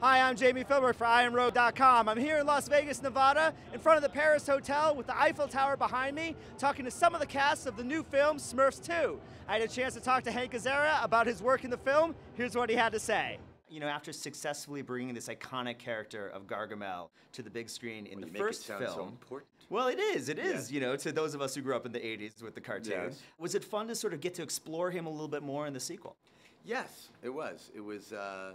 Hi, I'm Jami Philbrick for IamRogue.com. I'm here in Las Vegas, Nevada, in front of the Paris Hotel with the Eiffel Tower behind me, talking to some of the cast of the new film Smurfs 2. I had a chance to talk to Hank Azaria about his work in the film. Here's what he had to say. You know, after successfully bringing this iconic character of Gargamel to the big screen in Well, the you make it first sound film, so important. well, it is. It is. Yeah. You know, to those of us who grew up in the '80s with the cartoon, Yes. was it fun to sort of get to explore him a little bit more in the sequel? Yes, it was. It was uh,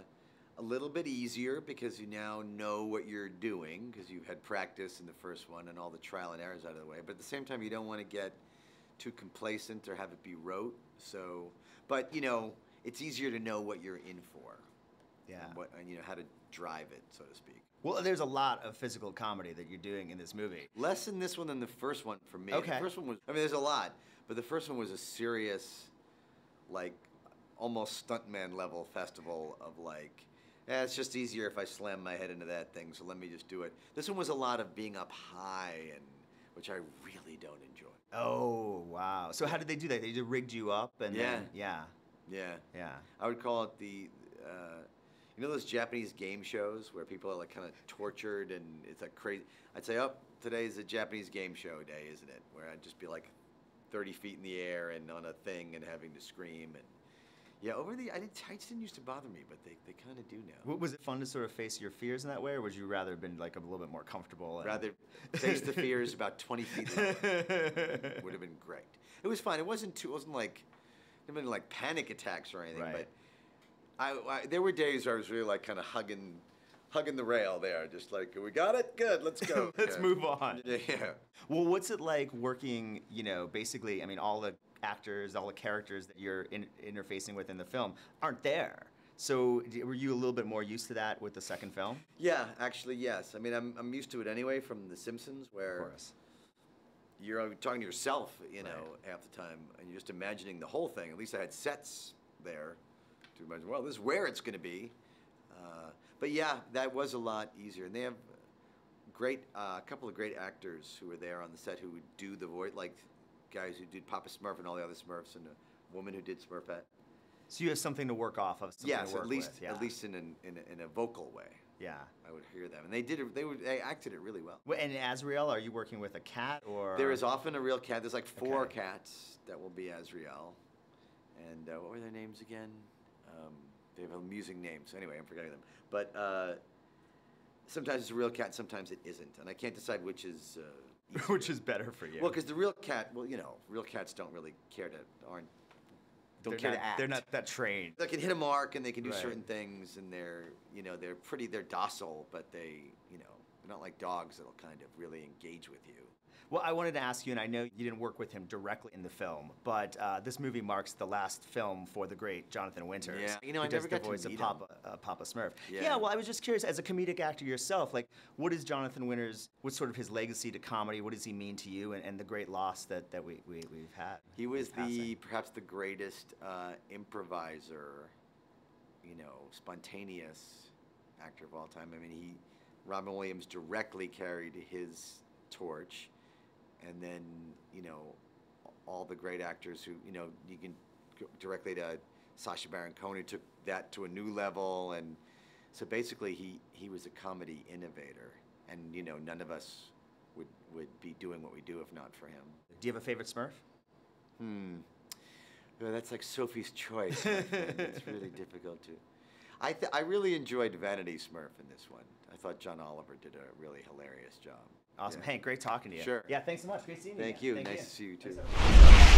a little bit easier because you now know what you're doing because you had practice in the first one and all the trial and errors out of the way. But at the same time, you don't want to get too complacent or have it be rote. So, but you know, it's easier to know what you're in for. Yeah. And what and you know how to drive it, so to speak. Well, there's a lot of physical comedy that you're doing in this movie. Less in this one than the first one for me. Okay. The first one was, I mean, there's a lot, but the first one was a serious, like, almost stuntman level festival of like, eh, it's just easier if I slam my head into that thing, so let me just do it. This one was a lot of being up high, and which I really don't enjoy. Oh wow! So how did they do that? They just rigged you up and Yeah. then, yeah, Yeah. yeah. I would call it the, uh, you know, those Japanese game shows where people are like kind of tortured and it's like crazy. I'd say, oh, today's a Japanese game show day, isn't it? Where I'd just be like 30 feet in the air and on a thing and having to scream and. Yeah, over the I didn't heights didn't used to bother me, but they, they kind of do now. Was it fun to sort of face your fears in that way, or would you rather have been like a little bit more comfortable? and- Rather face the fears about 20 feet low. would have been great. It was fine. It wasn't too. It wasn't like, it wasn't like panic attacks or anything. Right. But I, I, there were days where I was really like kind of hugging, hugging the rail there, just like we got it, good, let's go. Let's Yeah. move on. Yeah. Well, what's it like working? You know, basically, I mean, all the actors, all the characters that you're in, interfacing with in the film aren't there. So, were you a little bit more used to that with the second film? Yeah, actually, yes. I mean, I'm, I'm used to it anyway from The Simpsons, where you're talking to yourself, you know, half the time, and you're just imagining the whole thing. At least I had sets there to imagine. Well, this is where it's going to be. Uh, but yeah, that was a lot easier, and they have great, uh, a couple of great actors who were there on the set who would do the voice, like guys who did Papa Smurf and all the other Smurfs, and a woman who did Smurfette. So you have something to work off of. Something Yes, work at least yeah. at least in an, in, a, in a vocal way. Yeah. I would hear them, and they did it. They would they acted it really well. Well, And Azrael, are you working with a cat or? There is often a real cat. There's like four Okay. cats that will be Azrael. And uh, what were their names again? Um, they have amusing names. Anyway, I'm forgetting them. But uh, sometimes it's a real cat, sometimes it isn't. And I can't decide which is. Uh, which is better for you. well, because the real cat, well, you know, real cats don't really care to, aren't, don't they're care not, to act. They're not that trained. They can hit a mark and they can do Right. certain things, and they're, you know, they're pretty, they're docile, but they, you know, they're not like dogs that'll kind of really engage with you. Well, I wanted to ask you, and I know you didn't work with him directly in the film, but uh, this movie marks the last film for the great Jonathan Winters. Yeah. You know, I never the got to voice meet of him. Papa, uh, Papa Smurf. Yeah. well, I was just curious, as a comedic actor yourself, like, what is Jonathan Winters? What's sort of his legacy to comedy? What does he mean to you, and, and the great loss that, that we, we we've had? He was the perhaps the greatest uh, improviser, you know, spontaneous actor of all time. I mean, he Robin Williams directly carried his torch, and then you know, all the great actors who you know you can go directly to Sacha Baron Cohen who took that to a new level, and so basically he he was a comedy innovator, and you know none of us would would be doing what we do if not for him. Do you have a favorite Smurf? Hmm. Well, that's like Sophie's choice. it's really difficult to. I th- I really enjoyed Vanity Smurf in this one. I thought John Oliver did a really hilarious job. Awesome. Yeah. Hank, great talking to you. Sure. Yeah, thanks so much. Great seeing you. Thank again. you. nice to see you too. Thanks so much.